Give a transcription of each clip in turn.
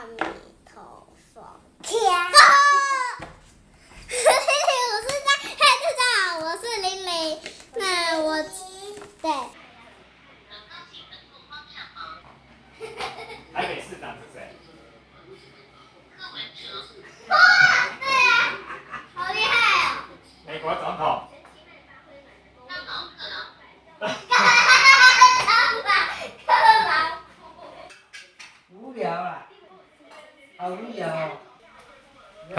阿弥陀佛。天。我是在，嘿，大家好，我是玲玲。那我，对。台北市长是谁？柯文哲。哇，对啊，好厉害哦。美国总统。无聊啊，好无聊哦。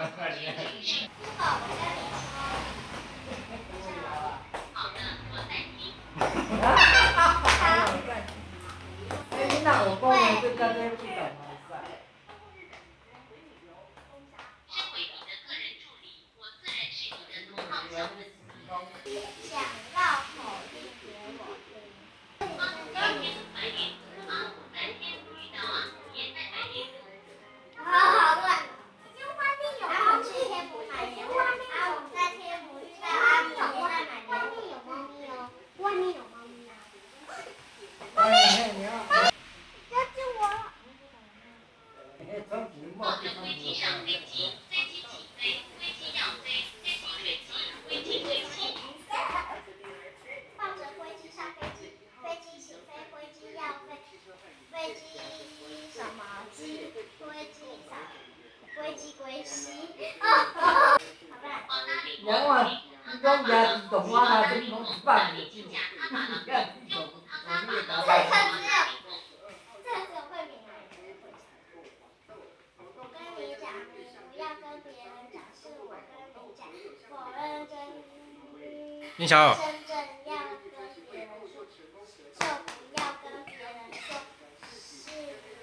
我帮 我这刚才不懂吗？想绕口令给我听。好好乱。然后去天母买莲花，然后在天母遇到阿米，在买莲花。外面有猫咪哦，外面有猫咪啊。猫咪，要救我了！放着飞机上飞机，飞机起飞，飞机要飞，飞机什么机？飞机上，飞机归西。好吧。两万，你讲牙齿动我那边拢一百年纪，你看你懂，我你也搞这不个只有，这个只有慧敏来我跟你讲，你不要跟别人讲，是我跟你讲，我认真。真正要跟别人说，就不要跟别人说，是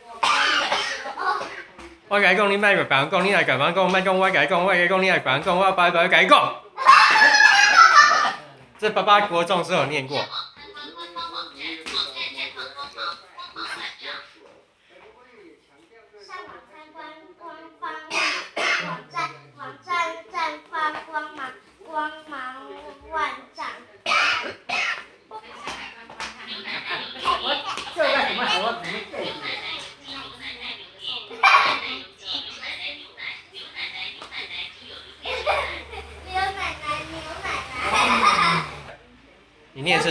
我跟你说。哦。我甲你讲，你莫白人讲，你来甲人讲，莫讲我甲你讲，我甲你讲，你来白讲，我白白甲你讲。这八八国中是有念过。你念是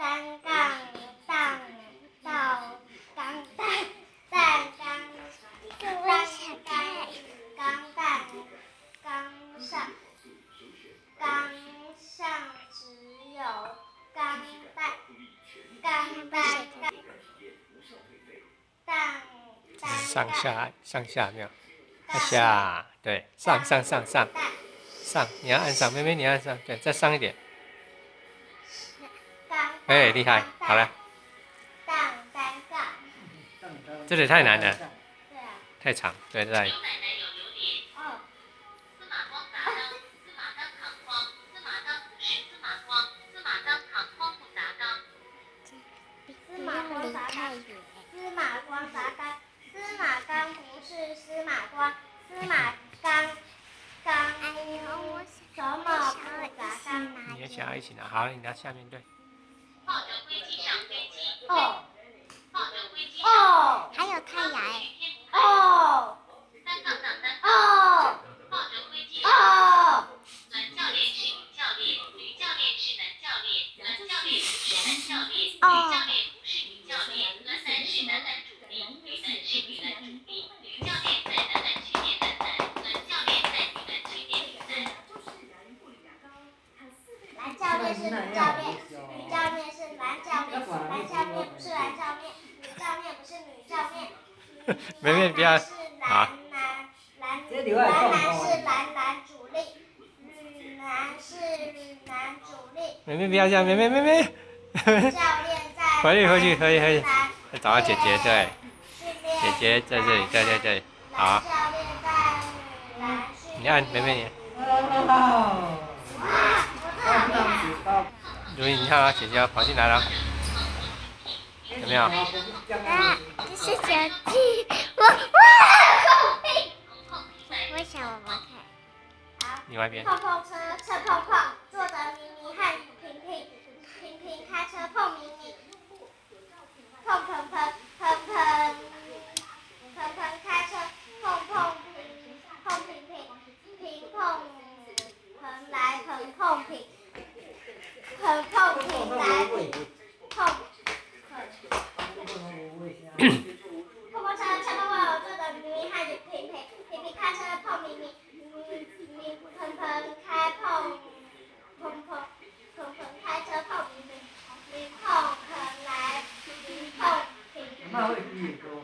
单杠当到钢蛋蛋钢单杠钢蛋钢上。钢上只有钢蛋，钢蛋蛋上下上下没有？下对，上上上上上，你要按上，妹妹你要按上，对，再上一点。哎，厉害！好了，这里太难了，太长，对，这里。司马光砸缸，司马，司马司马光，司马光砸缸。司马光砸缸，司马光砸缸，司马司马光，缸。哎呦，你？好，你拿下面对。妹妹不要啊！啊！男主力。妹妹不要这样，妹妹妹妹。教练在。回去回去回去回去，他找到姐姐对。姐姐在这里在这里。好。你看妹妹你。因意你看啊，姐姐跑进来了。啊，这是小鸡，我我碰，我想我妈看。好，你玩边。碰碰车，车碰碰，坐着明明和平平，平平开车碰明明，碰碰碰碰碰碰，开车碰碰碰碰平平，平碰碰来碰碰平，碰碰平来。fala aqui. Então.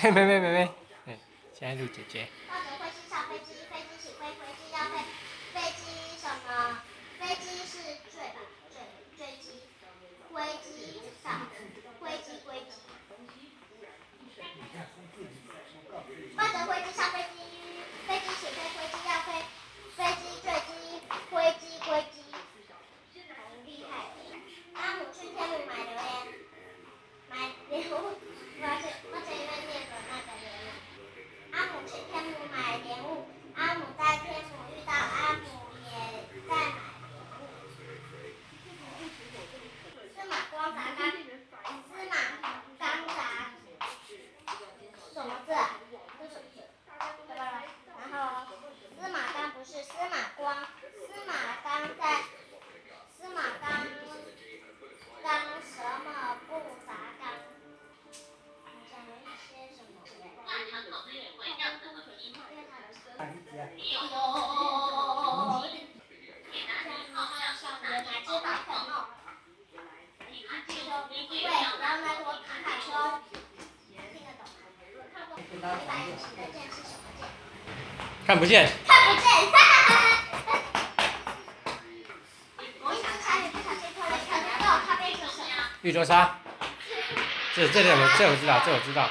嘿妹妹妹妹嘿先录姐姐。飞机飞机起飞飞机飞飞机什么？飞机是坠吧坠坠机飞机上看不见。看不见。哈哈哈哈。玉镯沙。这这两我，这我知道，这我知道。